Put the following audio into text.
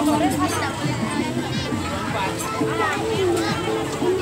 Iwan pa. Wala pa rin makainin tayo.